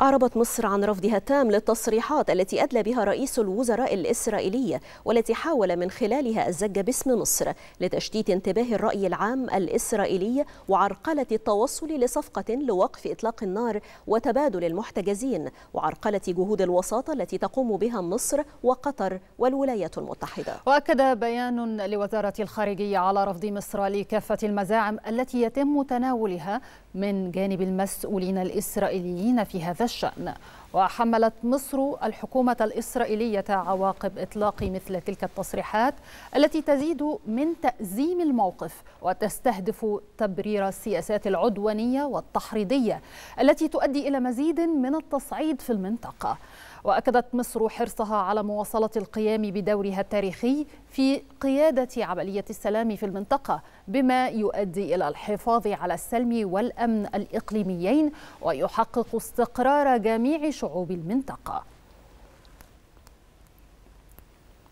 أعربت مصر عن رفضها التام للتصريحات التي أدلى بها رئيس الوزراء الإسرائيلي والتي حاول من خلالها الزج باسم مصر لتشتيت انتباه الرأي العام الإسرائيلي وعرقلة التوصل لصفقة لوقف إطلاق النار وتبادل المحتجزين وعرقلة جهود الوساطة التي تقوم بها مصر وقطر والولايات المتحدة. وأكد بيان لوزارة الخارجية على رفض مصر لكافة المزاعم التي يتم تناولها من جانب المسؤولين الإسرائيليين في هذا 爽了 وحملت مصر الحكومة الإسرائيلية عواقب إطلاق مثل تلك التصريحات التي تزيد من تأزيم الموقف وتستهدف تبرير السياسات العدوانية والتحريضية التي تؤدي إلى مزيد من التصعيد في المنطقة. وأكدت مصر حرصها على مواصلة القيام بدورها التاريخي في قيادة عملية السلام في المنطقة بما يؤدي إلى الحفاظ على السلم والأمن الإقليميين ويحقق استقرار جميع شعوب المنطقة.